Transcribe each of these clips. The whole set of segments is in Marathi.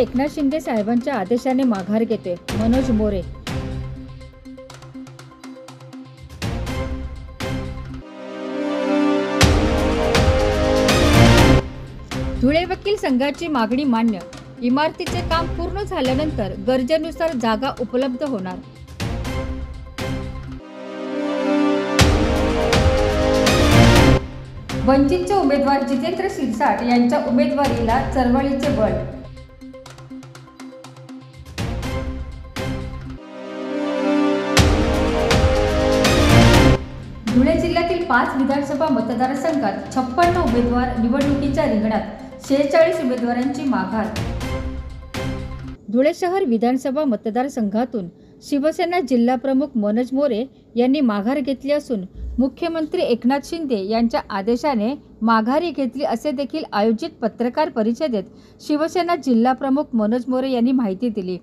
एकनाथ शिंदे साहेबांच्या आदेशाने माघार घेतोय. मनोज मोरे. धुळे वकील संघाची मागणी मान्य. इमारतीचे काम पूर्ण झाल्यानंतर गरजेनुसार जागा उपलब्ध होणार. वंचितचे उमेदवार जितेंद्र शिरसाट यांच्या उमेदवारीला चळवळीचे बळ पाच विधानसभा मतदारसंघात छप्पन्न उमेदवार निवडणुकीच्या रिंगणात शेहेचाळीस उमेदवारांची माघार. धुळे शहर विधानसभा मतदारसंघातून शिवसेना जिल्हाप्रमुख मनोज मोरे यांनी माघार घेतली असून मुख्यमंत्री एकनाथ शिंदे यांच्या आदेशाने माघारी घेतली असे देखील आयोजित पत्रकार परिषदेत शिवसेना जिल्हाप्रमुख मनोज मोरे यांनी माहिती दिली.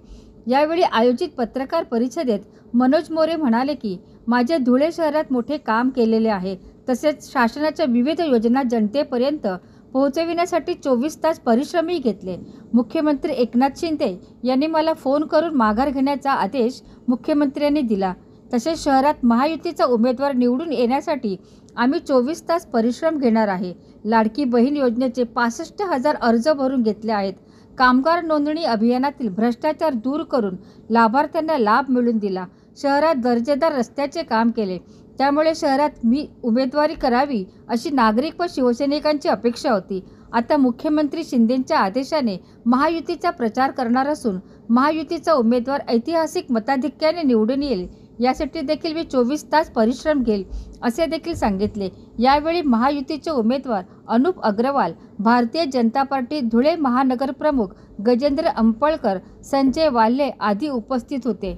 यावेळी आयोजित पत्रकार परिषदेत मनोज मोरे म्हणाले की माझे धुळे शहरात मोठे काम केलेले आहे. तसेच शासनाच्या विविध योजना जनतेपर्यंत पोहोचविण्यासाठी चोवीस तास परिश्रमही घेतले. मुख्यमंत्री एकनाथ शिंदे यांनी मला फोन करून माघार घेण्याचा आदेश मुख्यमंत्र्यांनी दिला. तसेच शहरात महायुतीचा उमेदवार निवडून येण्यासाठी आम्ही चोवीस तास परिश्रम घेणार आहे. लाडकी बहीण योजनेचे पासष्ट हजार अर्ज भरून घेतले आहेत. कामगार नोंदणी अभियानातील भ्रष्टाचार दूर करून लाभार्थ्यांना लाभ मिळून दिला. शहरात दर्जेदार रस्त्याचे काम केले. त्यामुळे शहरात मी उमेदवारी करावी अशी नागरिक व शिवसैनिकांची अपेक्षा होती. आता मुख्यमंत्री शिंदेंच्या आदेशाने महायुतीचा प्रचार करणार असून महायुतीचा उमेदवार ऐतिहासिक मताधिक्याने निवडून येईल. यासाठी देखील मी चोवीस तास परिश्रम घेईल असे देखील सांगितले. यावेळी महायुतीचे उमेदवार अनुप अग्रवाल भारतीय जनता पार्टी धुळे महानगर प्रमुख गजेंद्र अंपळकर संजय वाल्हे आदी उपस्थित होते.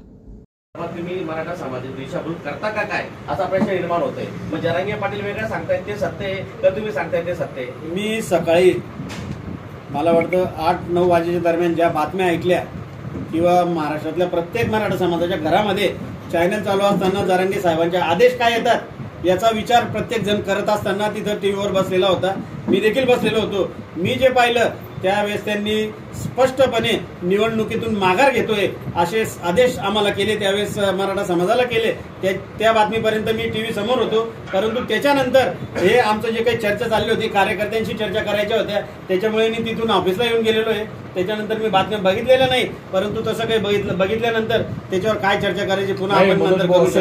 तुम्ही मराठा समाजात दिशाभूल करता का काय? असा प्रश्न निर्माण होतोय. मग जरांगे पाटील वेगळं सांगतायत ते सत्य आहे तर तुम्ही सांगताय ते सत्य आहे. मी सकाळी मला वाटतं आठ नऊ वाजेच्या दरम्यान ज्या बातम्या ऐकल्या किंवा महाराष्ट्रातल्या प्रत्येक मराठा समाजाच्या घरामध्ये चॅनल चालू असताना जरांगे साहेबांचे आदेश काय येतात याचा विचार प्रत्येक जण करत असताना तिथं टीव्हीवर बसलेला होता. मी देखील बसलेलो होतो. मी जे पाहिलं त्यावेळेस त्यांनी स्पष्टपणे निवडणुकीतून माघार घेतोय असे आदेश आम्हाला केले. त्यावेळेस मराठा समाजाला केले. त्या त्या बातमीपर्यंत मी टीव्ही समोर होतो. परंतु त्याच्यानंतर हे आमचं जे काही चर्चा चालली होती कार्यकर्त्यांशी चर्चा करायच्या होत्या त्याच्यामुळे मी तिथून ऑफिसला येऊन गेलेलो आहे. त्याच्यानंतर मी बातम्या बघितलेल्या नाही परंतु तसं काही बघितलं बघितल्यानंतर त्याच्यावर काय चर्चा करायची पुन्हा आपण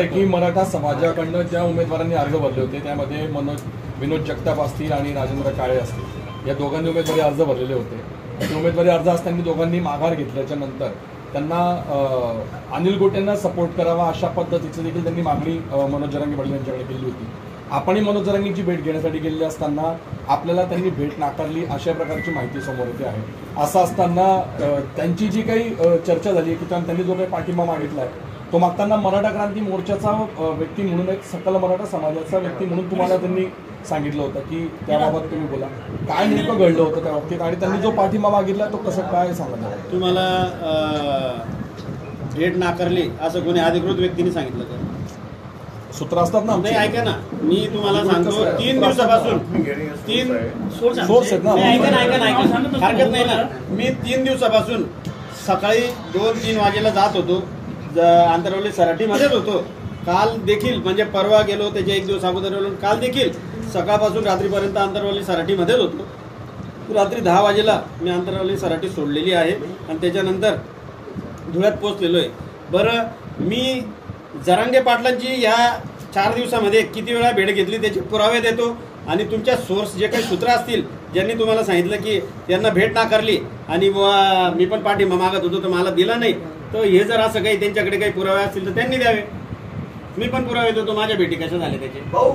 की मराठा समाजाकडनं ज्या उमेदवारांनी अर्ज भरले होते त्यामध्ये मनोज विनोद जगताप असतील आणि राजेंद्र काळे असतील. या दोघांनी उमेदवारी अर्ज भरलेले होते. ते उमेदवारी अर्ज असताना दोघांनी माघार घेतल्याच्या नंतर त्यांना अनिल गोटेंना सपोर्ट करावा अशा पद्धतीची देखील त्यांनी मागणी मनोज जरांगी पाटील यांच्याकडे केली होती. आपणही मनोज जरांगींची भेट घेण्यासाठी गेलेले असताना आपल्याला त्यांनी भेट नाकारली अशा प्रकारची माहिती समोर येते आहे. असं असताना त्यांची जी काही चर्चा झाली की त्यांनी जो काही पाठिंबा मागितला आहे तो मागताना मराठा क्रांती मोर्चाचा व्यक्ती म्हणून एक सकल मराठा समाजाचा व्यक्ती म्हणून तुम्हाला त्यांनी सांगितलं होतं की त्याबाबत तुम्ही बोला. काय नेमकं घडलं होतं त्या बाबतीत? आणि त्यांनी जो पाठिंबा मागितला तो कसं काय सांगत आहे? तुम्हाला भेट नाकारली असं कोणी अधिकृत व्यक्तीने सांगितलं का? सूत्र असतात ना नाही. ऐका ना. मी तुम्हाला सांगतो तीन दिवसापासून तीन आहेत. ना. ऐका ना ऐका ना. हरकत नाही ना. मी तीन दिवसापासून सकाळी दोन तीन वाजेला जात होतो. आंतरवली सराठीमध्येच होतो काल देखील म्हणजे परवा गेलो त्याच्या एक दिवस अगोदर गेलो काल देखील सकाळपासून रात्रीपर्यंत आंतरवली सराठीमध्येच होतो रात्री दहा वाजेला मी आंतरवली सराठी सोडलेली आहे आणि त्याच्यानंतर धुळ्यात पोचलेलो आहे. बरं मी जरांगे पाटलांची या चार दिवसामध्ये किती वेळा भेट घेतली त्याचे पुरावे देतो आणि तुमच्या सोर्स जे काही सूत्र असतील ज्यांनी तुम्हाला सांगितलं की त्यांना भेट नाकारली आणि मी पण पाठिंबा मागत होतो तर मला दिला नाही. तर हे जर असं काही त्यांच्याकडे काही पुरावे असतील तर त्यांनी द्यावे. मी पण पुरावे देतो माझ्या भेटी कशा झाल्या त्याचे? भाऊ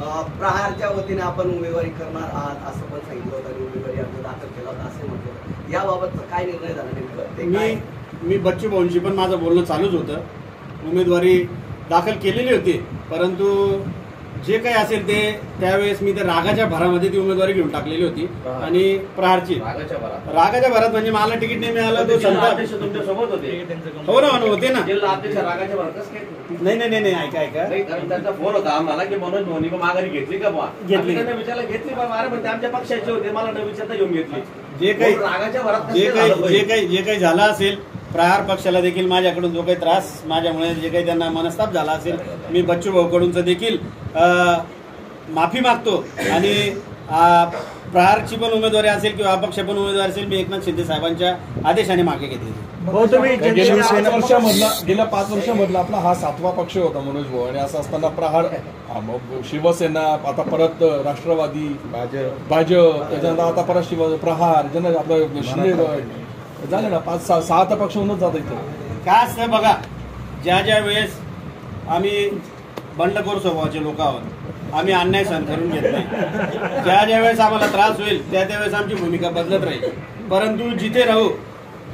अं, प्रहारच्या वतीने आपण उमेदवारी करणार आहात असं पण सांगितलं होतं आणि उमेदवारी अर्ज दाखल केला होता असं म्हटलं होतं. याबाबतचा काय निर्णय झाला नेमकं? ते काय? मी मी बच्चू भाऊंशी पण माझं बोलणं चालूच होतं. उमेदवारी दाखल केलेली होती परंतु जे काही असेल ते त्यावेळेस मी त्या रागाच्या भरामध्ये ती उमेदवारी घेऊन टाकलेली होती आणि प्रहारची. रागाच्या भरात. रागाच्या भरात म्हणजे मला तिकीट नाही मिळालं तो सोबत होते. हो ना हो ना, होते ना. जिल्हा अध्यक्ष रागाच्या भरात नाही नाही नाही नाही ऐका ऐका. त्यांचा फोन होता आम्हाला की मनोज मोहनी माघारी घेतली का बुवा? घेतली. विचारला घेतली बाबा अरे पण ते आमच्या पक्षाचे होते मला न विचारता घेऊन घेतली. जे काही रागाच्या भरात जे? काही जे काही झालं असेल प्रहार पक्षाला देखील माझ्याकडून जो काही त्रास माझ्यामुळे जे काही त्यांना मनस्ताप झाला असेल मी बच्चू भाऊकडूनच देखील माफी मागतो. आणि प्रहारची पण उमेदवारी असेल किंवा अपक्ष पण उमेदवारी असेल मी एकनाथ शिंदे साहेबांच्या आदेशाने मागे घेतली. तुम्ही गेल्या पाच वर्षामधला आपला हा सातवा पक्ष होता मनोज भाऊ. आणि असं असताना प्रहार मग शिवसेना आता परत राष्ट्रवादी भाजप भाजप त्याच्यानंतर आता परत शिव प्रहार ज्यांना आपलं शिंदे झालं ना पाच सहा सहा तर पक्ष होऊनच जात इथे. काय असतं बघा ज्या ज्या वेळेस आम्ही बंडखोर स्वभावाचे लोक आहोत आम्ही अन्याय सहन करून घेत नाही. ज्या ज्या वेळेस आम्हाला त्रास होईल त्या त्यावेळेस आमची भूमिका बदलत राहील. परंतु जिथे राहू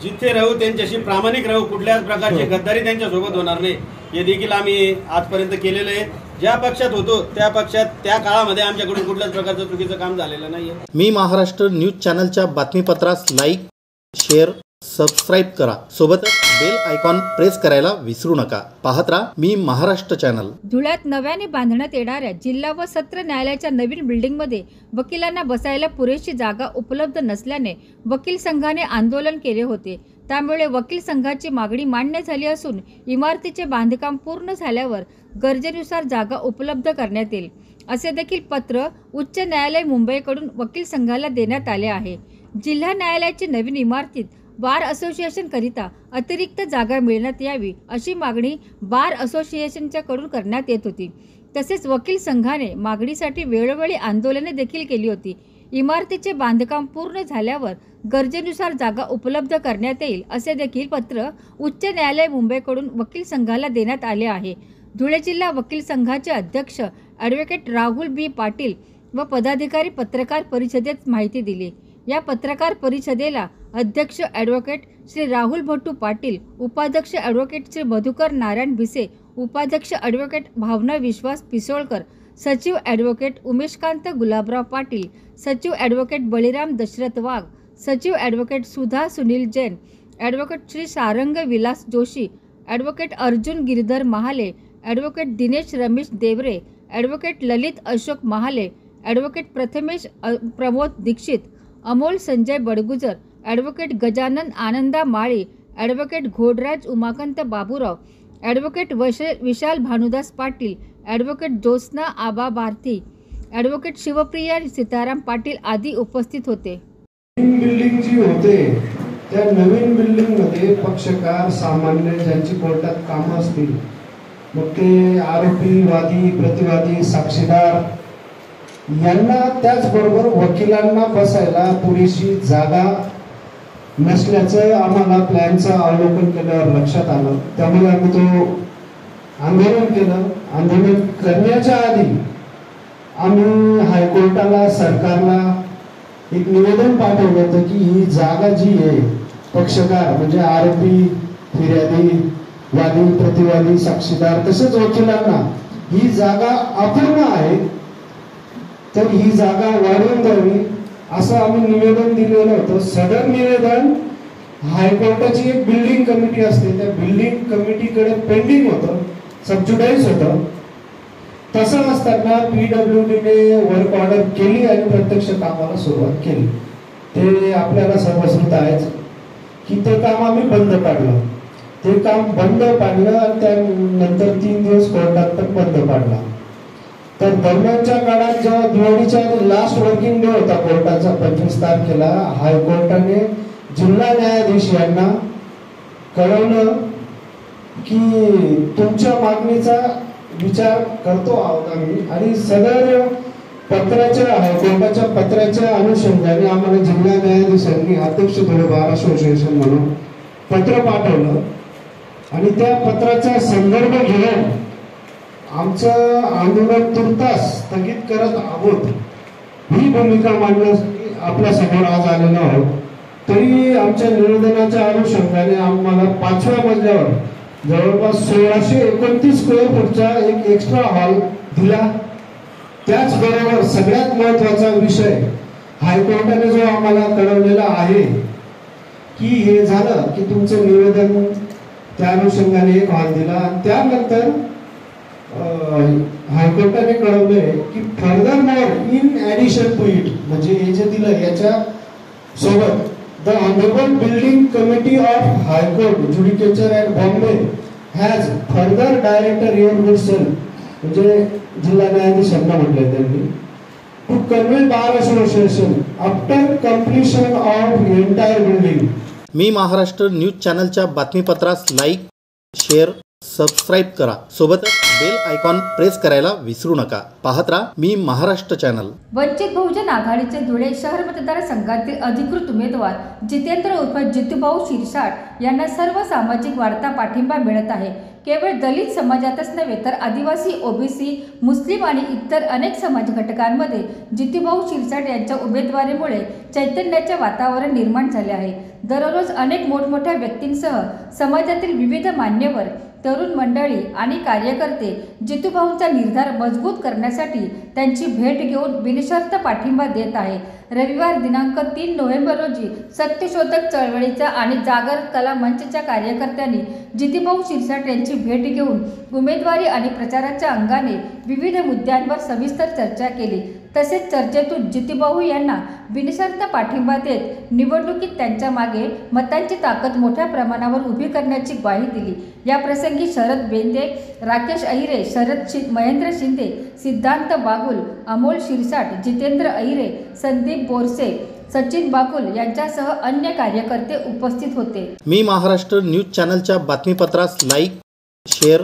जिथे राहू त्यांच्याशी प्रामाणिक राहू कुठल्याच प्रकारची गद्दारी त्यांच्यासोबत होणार नाही. हे देखील आम्ही आजपर्यंत केलेलं आहे. ज्या पक्षात होतो त्या पक्षात त्या काळामध्ये आमच्याकडून कुठल्याच प्रकारचं चुकीचं काम झालेलं नाहीये. मी महाराष्ट्र न्यूज चॅनलच्या बातमीपत्रास लाईक शेअर सबस्क्राईब करा. सोबतच बेल आयकॉन प्रेस करायला विसरू नका. पाहत राहा मी महाराष्ट्र चॅनल धुळ्यात नव्याने बांधण्यात येणाऱ्या जिल्हा व सत्र न्यायालयाच्या नवीन बिल्डिंगमध्ये वकिलांना बसायला पुरेशी जागा उपलब्ध नसल्याने वकील संघाने आंदोलन केले होते. त्यामुळे वकील संघाची मागणी मान्य झाली असून इमारतीचे बांधकाम पूर्ण झाल्यावर गरजेनुसार जागा उपलब्ध करण्यात येईल. असे देखील पत्र उच्च न्यायालय मुंबईकडून वकील संघाला देण्यात आले आहे. जिल्हा न्यायालयाची नवीन इमारतीत बार असोसिएशनकरिता अतिरिक्त जागा मिळण्यात यावी अशी मागणी बार असोसिएशनच्याकडून करण्यात येत होती. तसेच वकील संघाने मागणीसाठी वेळोवेळी आंदोलने देखील केली होती. इमारतीचे बांधकाम पूर्ण झाल्यावर गरजेनुसार जागा उपलब्ध करण्यात येईल असे देखील पत्र उच्च न्यायालय मुंबईकडून वकील संघाला देण्यात आले आहे. धुळे जिल्हा वकील संघाचे अध्यक्ष ॲडव्होकेट राहुल बी पाटील व पदाधिकारी पत्रकार परिषदेत माहिती दिली. या पत्रकार परिषदेला अध्यक्ष ॲडव्होकेट श्री राहुल भट्टू पाटील उपाध्यक्ष ॲडव्होकेट श्री मधुकर नारायण भिसे उपाध्यक्ष ॲडव्होकेट भावना विश्वास पिसोळकर सचिव ॲडव्होकेट उमेशकांत गुलाबराव पाटील सचिव ॲडव्होकेट बळीराम दशरथ वाघ सचिव advocate Sudha Sunil Jain advocate Shri Sarang Vilas Joshi advocate Arjun Girdhar Mahale advocate Dinesh Ramesh Deore advocate Lalit Ashok Mahale advocate Prathamesh Pramod Dikshit Amol Sanjay Badgujar advocate Gajanan Ananda Mali advocate Ghodraj Umakant Baburao advocate वश विशाल भानुदास पाटील ॲडव्होकेट ज्योत्स्ना आबा भारती ॲडव्होकेट शिवप्रिया सीताराम पाटील आदी उपस्थित होते. बिल्डिंग जी होते त्या नवीन बिल्डिंगमध्ये पक्षकार सामान्य ज्यांची कोर्टात कामं असतील मग ते आरोपी वादी प्रतिवादी साक्षीदार यांना त्याचबरोबर वकिलांना बसायला पुरेशी जागा नसल्याचं आम्हाला प्लॅनचं अवलोकन केल्यावर लक्षात आलं. त्यामुळे आम्ही तो आंदोलन केलं. आंदोलन करण्याच्या आधी आम्ही हायकोर्टाला सरकारला एक निवेदन पाठवलं होतं की ही जागा जी आहे पक्षकार म्हणजे आरोपी फिर्यादी वादी प्रतिवादी साक्षीदार तसेच वकिलांना ही जागा अपूर्ण आहे. तर ही जागा वाढवून द्यावी असं आम्ही निवेदन दिलेलं होतं. सदर निवेदन हायकोर्टाची एक बिल्डिंग कमिटी असते. त्या बिल्डिंग कमिटीकडे पेंडिंग होतं सबज्युडाईज होतं. तसं नसताना पीडब्ल्यू डीने वर्क ऑर्डर केली आणि प्रत्यक्ष कामाला सुरुवात केली. ते आपल्याला सर्वश्रुत आहेच की ते काम आम्ही बंद पाडलं. ते काम बंद पाडलं आणि त्यानंतर तीन दिवस कोर्टात पण बंद पाडला. तर दरम्यानच्या काळात जेव्हा दिवाळीच्या लास्ट वर्किंग डे होता कोर्टाचा पंचवीस तारखेला हायकोर्टाने जिल्हा न्यायाधीश यांना कळवलं की तुमच्या मागणीचा विचार करतो आहोत आम्ही. आणि सदर पत्राच्या हायकोर्टाच्या पत्राच्या अनुषंगाने आम्हाला जिल्हा न्यायाधीशांनी अध्यक्ष धुळे बार असोसिएशन म्हणून पत्र पाठवलं. आणि त्या पत्राचा संदर्भ घेऊन आमचं आंदोलन तुर्तास स्थगित करत आहोत ही भूमिका मांडण्यासाठी आपल्यासमोर आज आलेलो आहोत. तरी आमच्या निवेदनाच्या अनुषंगाने आम्हाला पाचव्या मजल्यावर जवळपास सोळाशे एकोणतीस स्क्वेअर फूटचा एक एक्स्ट्रा हॉल दिला. त्याचबरोबर सगळ्यात महत्त्वाचा विषय हायकोर्टाने जो आम्हाला कळवलेला आहे की हे झालं की तुमचं निवेदन त्या अनुषंगाने एक हॉल दिला. आणि त्यानंतर हायकोर्टाने कळवलंय की further more in addition to it म्हणजे हे जे दिलं याच्या सोबत the honourable building committee of high court judicature at Bombay has further director your Wilson म्हणजे जिल्हा न्यायाधीशांना म्हटलंय त्यांनी. To convey bar association after completion of entire building me Maharashtra news चॅनलच्या बातमीपत्रास लाईक शेअर सबस्क्राईब करा. सोबतच बेल आयकॉन प्रेस करायला विसरू नका. पाहत राहा मी महाराष्ट्र चॅनल वंचित बहुजन आघाडीचे धुळे शहर मतदारसंघातील अधिकृत उमेदवार जितेंद्र उर्फ जितूभाऊ शिरसाट यांना सर्व सामाजिक वार्ता पाठिंबा मिळत आहे. केवळ दलित समाजातच नव्हे तर आदिवासी ओबीसी मुस्लिम आणि इतर अनेक समाज घटकांमध्ये जितूभाऊ शिरसाट यांच्या उमेदवारीमुळे चैतन्याचे वातावरण निर्माण झाले आहे. दररोज अनेक मोठमोठ्या व्यक्तींसह समाजातील विविध मान्यवर तरुण मंडळी आणि कार्यकर्ते जितूभाऊंचा निर्धार मजबूत करण्यासाठी त्यांची भेट घेऊन बिनशर्त पाठिंबा देत आहे. रविवार दिनांक तीन नोव्हेंबर रोजी सत्यशोधक चळवळीचा आणि जागर कला मंचच्या कार्यकर्त्यांनी जितीभाऊ शिरसाट यांची भेट घेऊन उमेदवारी आणि प्रचाराच्या अंगाने विविध मुद्द्यांवर सविस्तर चर्चा केली. तसेच चर्चेतून जितीभाऊ यांना बिनशर्त पाठिंबा देत निवडणुकीत त्यांच्या मागे मतांची ताकद मोठ्या प्रमाणावर उभी करण्याची ग्वाही दिली. या प्रसंगी शरद बेंदे राकेश अहिरे शरद शि महेंद्र शिंदे सिद्धांत बागुल अमोल शिरसाट जितेंद्र अहिरे संदीप बोरसे सचिन बागुल यांच्यासह अन्य कार्यकर्ते उपस्थित होते. मी महाराष्ट्र न्यूज चॅनलच्या बातमीपत्रास लाईक शेअर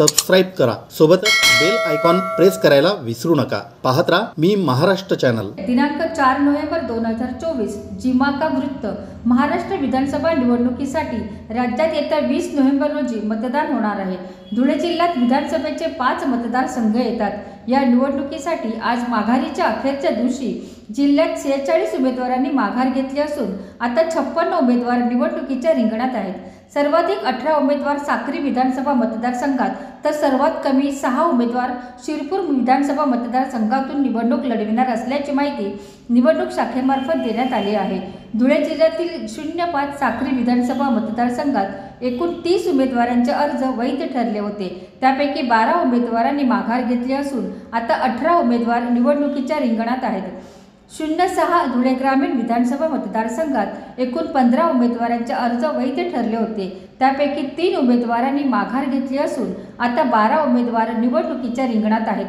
सबस्क्राईब करा. सोबतच बेल आयकॉन प्रेस करायला विसरू नका. पाहत राहा मी महाराष्ट्र चॅनल दिनांक चार नोव्हेंबर दोन हजार चोवीस जिमाका वृत्त. महाराष्ट्र विधानसभा निवडणुकीसाठी राज्यात येत्या वीस नोव्हेंबर रोजी मतदान होणार आहे. धुळे जिल्ह्यात विधानसभेचे पाच मतदारसंघ येतात. या निवडणुकीसाठी आज माघारीच्या अखेरच्या दिवशी जिल्ह्यात सेहेचाळीस उमेदवारांनी माघार घेतली असून आता छप्पन्न उमेदवार निवडणुकीच्या रिंगणात आहेत. सर्वाधिक अठरा उमेदवार साक्री विधानसभा मतदारसंघात तर सर्वात कमी सहा उमेदवार शिरपूर विधानसभा मतदारसंघातून निवडणूक लढविणार असल्याची माहिती निवडणूक शाखेमार्फत देण्यात आली आहे. धुळे जिल्ह्यातील शून्य पाच साक्री विधानसभा मतदारसंघात एकूण तीस उमेदवारांचे अर्ज वैध ठरले होते. त्यापैकी बारा उमेदवारांनी माघार घेतली असून आता अठरा उमेदवार निवडणुकीच्या रिंगणात आहेत. शून्य सहा धुळे ग्रामीण विधानसभा मतदारसंघात एकूण पंधरा उमेदवारांचे अर्ज वैध ठरले होते. त्यापैकी तीन उमेदवारांनी माघार घेतली असून आता बारा उमेदवार निवडणुकीच्या रिंगणात आहेत.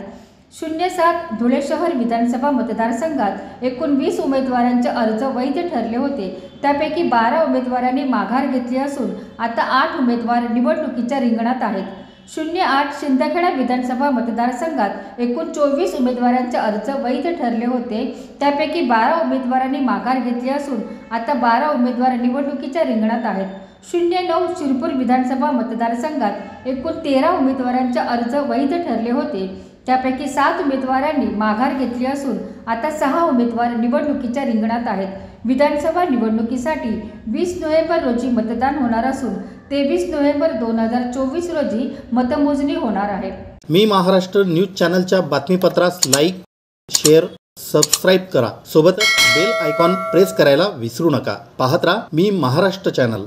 शून्य सात धुळे शहर विधानसभा मतदारसंघात एकूण वीस उमेदवारांचे अर्ज वैध ठरले होते. त्यापैकी बारा उमेदवारांनी माघार घेतली असून आता आठ उमेदवार निवडणुकीच्या रिंगणात आहेत. शून्य आठ शिंदखेडा विधानसभा मतदारसंघात एकूण चोवीस उमेदवारांचे अर्ज वैध ठरले होते. त्यापैकी बारा उमेदवारांनी माघार घेतली असून आता बारा उमेदवार निवडणुकीच्या रिंगणात आहेत. शून्य नऊ शिरपूर विधानसभा मतदारसंघात एकूण तेरा उमेदवारांचे अर्ज वैध ठरले होते. त्यापैकी सात उमेदवारांनी माघार घेतली असून आता सहा उमेदवार निवडणुकीच्या रिंगणात आहेत. विधानसभा निवडणुकीसाठी वीस नोव्हेंबर रोजी मतदान होणार असून तेवीस नोव्हेंबर दोन हजार चोवीस रोजी मतमोजणी होणार आहे. मी महाराष्ट्र न्यूज चॅनलच्या बातमीपत्रास लाईक शेअर सबस्क्राईब करा. सोबतच बेल आयकॉन प्रेस करायला विसरू नका. पाहत राहा मी महाराष्ट्र चॅनल.